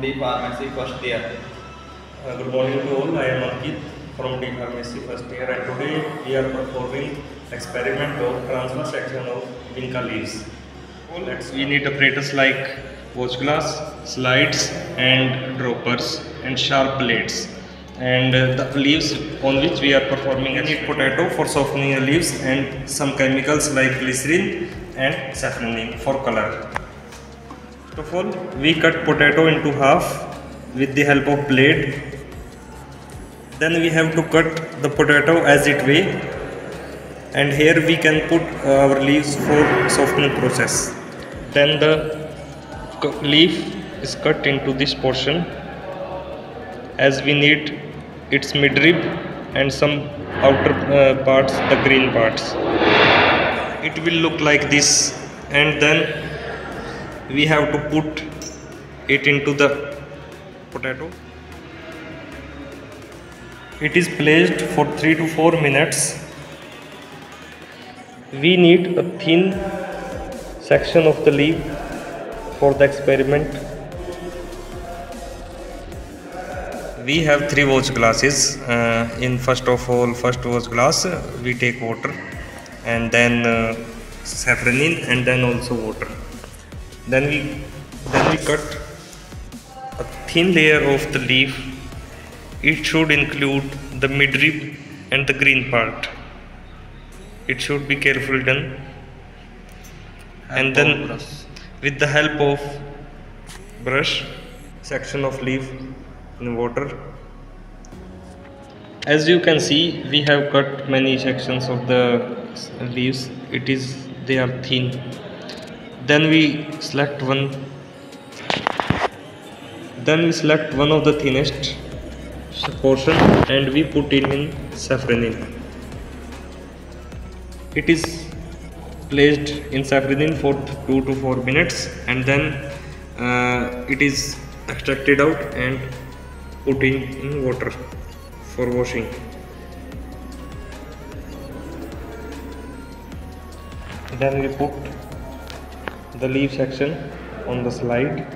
D Pharmacy first year. Uh, good morning to all. I am Ankit from D Pharmacy first year and today we are performing experiment of transverse section of vinca leaves. Let's we need apparatus like watch glass, slides and droppers and sharp blades and uh, the leaves on which we are performing we need potato for softening the leaves and some chemicals like glycerin and safranin for color. First of all, we cut potato into half with the help of blade. Then we have to cut the potato as it way and here we can put our leaves for softening process. Then the leaf is cut into this portion as we need its midrib and some outer uh, parts, the green parts. It will look like this and then we have to put it into the potato. It is placed for 3 to 4 minutes. We need a thin section of the leaf for the experiment. We have three watch glasses. Uh, in first of all first watch glass we take water and then uh, safranin and then also water then we then we cut a thin layer of the leaf. It should include the midrib and the green part. It should be carefully done. And then with the help of brush section of leaf in water. As you can see we have cut many sections of the leaves. It is they are thin then we select one. Then we select one of the thinnest portion and we put it in safranin it is placed in safranin for 2 to 4 minutes and then uh, it is extracted out and put in, in water for washing. Then we put the leaf section on the slide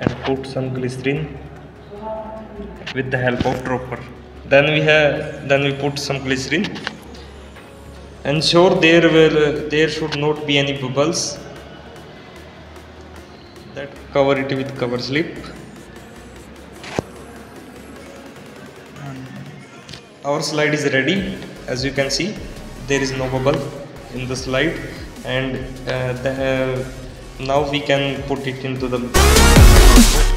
and put some glycerin with the help of dropper. Then we have then we put some glycerin. Ensure there will there should not be any bubbles that cover it with cover slip. Our slide is ready. As you can see there is no bubble in the slide and uh, the, uh, now we can put it into the